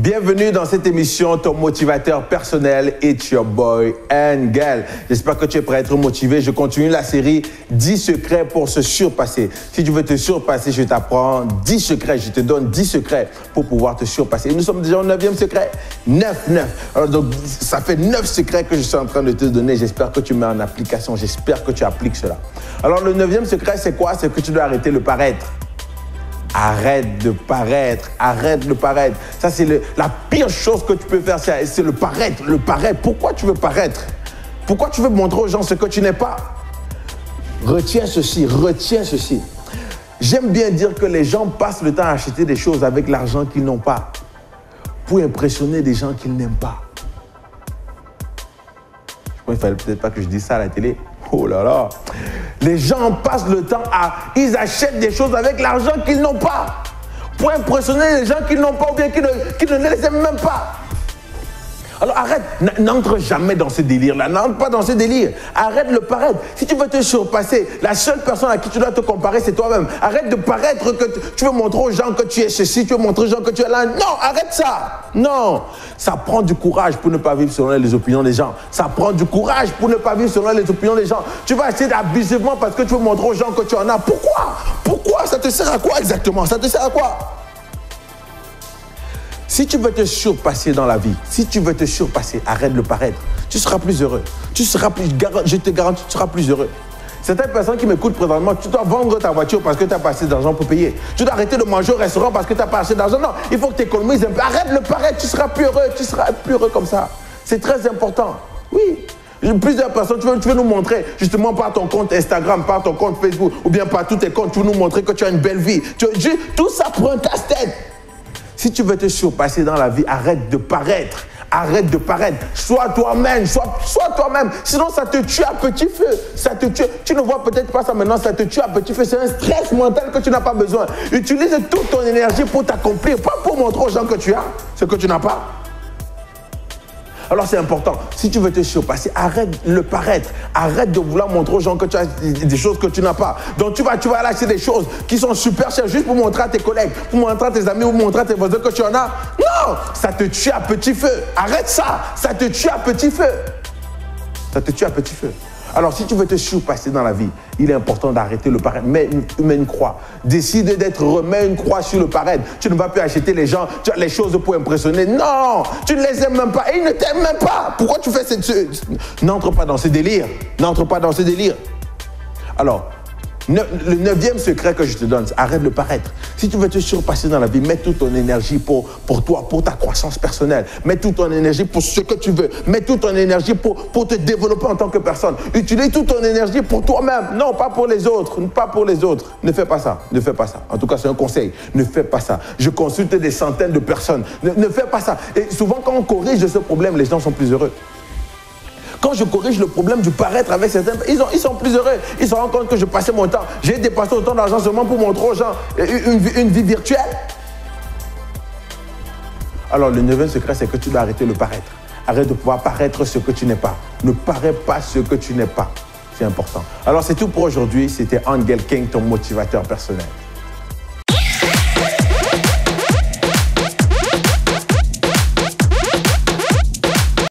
Bienvenue dans cette émission, ton motivateur personnel, It's Your Boy Angel. J'espère que tu es prêt à être motivé. Je continue la série 10 secrets pour se surpasser. Si tu veux te surpasser, je t'apprends 10 secrets. Je te donne 10 secrets pour pouvoir te surpasser. nous sommes déjà au 9e secret. 9, 9. Alors donc, ça fait 9 secrets que je suis en train de te donner. J'espère que tu mets en application. J'espère que tu appliques cela. Alors le 9e secret, c'est quoi? C'est que tu dois arrêter le paraître. Arrête de paraître, arrête de paraître. Ça, c'est la pire chose que tu peux faire, c'est le paraître, le paraître. Pourquoi tu veux paraître? Pourquoi tu veux montrer aux gens ce que tu n'es pas? Retiens ceci, retiens ceci. J'aime bien dire que les gens passent le temps à acheter des choses avec l'argent qu'ils n'ont pas pour impressionner des gens qu'ils n'aiment pas. Je crois qu'il ne fallait peut-être pas que je dise ça à la télé. Oh là là. Les gens passent le temps à... Ils achètent des choses avec l'argent qu'ils n'ont pas. Pour impressionner les gens qu'ils n'ont pas ou bien qui ne, ne les aiment même pas. Alors arrête, n'entre jamais dans ce délire-là, n'entre pas dans ce délire. Arrête le paraître. Si tu veux te surpasser, la seule personne à qui tu dois te comparer, c'est toi-même. Arrête de paraître que tu veux montrer aux gens que tu es ceci, tu veux montrer aux gens que tu es là. Non, arrête ça. Non. Ça prend du courage pour ne pas vivre selon les opinions des gens. Ça prend du courage pour ne pas vivre selon les opinions des gens. Tu vas essayer abusivement parce que tu veux montrer aux gens que tu en as. Pourquoi? Pourquoi? Ça te sert à quoi exactement? Ça te sert à quoi? Si tu veux te surpasser dans la vie, si tu veux te surpasser, arrête de le paraître. Tu seras plus heureux. Tu seras plus, je te garantis, tu seras plus heureux. Certaines personnes qui m'écoutent présentement, tu dois vendre ta voiture parce que tu n'as pas assez d'argent pour payer. Tu dois arrêter de manger au restaurant parce que tu n'as pas assez d'argent. Non, il faut que tu économises un peu. Arrête le paraître, tu seras plus heureux. Tu seras plus heureux comme ça. C'est très important. Oui. Plusieurs personnes, tu veux, tu nous montrer, justement par ton compte Instagram, par ton compte Facebook, ou bien par tous tes comptes, tu veux nous montrer que tu as une belle vie. tout ça prend casse-tête. Si tu veux te surpasser dans la vie, arrête de paraître. Arrête de paraître. Sois toi-même. Sois, toi-même. Sinon, ça te tue à petit feu. Ça te tue. Tu ne vois peut-être pas ça maintenant. Ça te tue à petit feu. C'est un stress mental que tu n'as pas besoin. Utilise toute ton énergie pour t'accomplir. Pas pour montrer aux gens que tu as ce que tu n'as pas. Alors c'est important. Si tu veux te surpasser, arrête le paraître. Arrête de vouloir montrer aux gens que tu as des choses que tu n'as pas. Donc tu vas, tu vas lâcher des choses qui sont super chères juste pour montrer à tes collègues, pour montrer à tes amis ou montrer à tes voisins que tu en as. Non, ça te tue à petit feu. Arrête ça. Ça te tue à petit feu. Ça te tue à petit feu. Alors, si tu veux te surpasser dans la vie, il est important d'arrêter le paraître. Mets, une croix. Décide d'être remets une croix sur le paraître. Tu ne vas plus acheter les gens, tu les choses pour impressionner. Non, tu ne les aimes même pas. Et ils ne t'aiment même pas. Pourquoi tu fais cette... N'entre pas dans ce délire. N'entre pas dans ce délire. Alors, le neuvième secret que je te donne, arrête de paraître. Si tu veux te surpasser dans la vie, mets toute ton énergie pour, pour toi, pour ta croissance personnelle. Mets toute ton énergie pour ce que tu veux. Mets toute ton énergie pour, pour te développer en tant que personne. Utilise toute ton énergie pour toi-même. Non, pas pour les autres. Pas pour les autres. Ne fais pas ça. Ne fais pas ça. En tout cas, c'est un conseil. Ne fais pas ça. Je consulte des centaines de personnes. Ne, ne fais pas ça. Et souvent, quand on corrige ce problème, les gens sont plus heureux. Quand je corrige le problème du paraître avec certains, ils, ils sont plus heureux. Ils se rendent compte que je passais mon temps. J'ai dépassé autant d'argent seulement pour montrer aux gens une, une vie virtuelle. Alors le neuvième secret, c'est que tu dois arrêter le paraître. Arrête de pouvoir paraître ce que tu n'es pas. Ne parais pas ce que tu n'es pas. C'est important. Alors c'est tout pour aujourd'hui. C'était Angel King, ton motivateur personnel.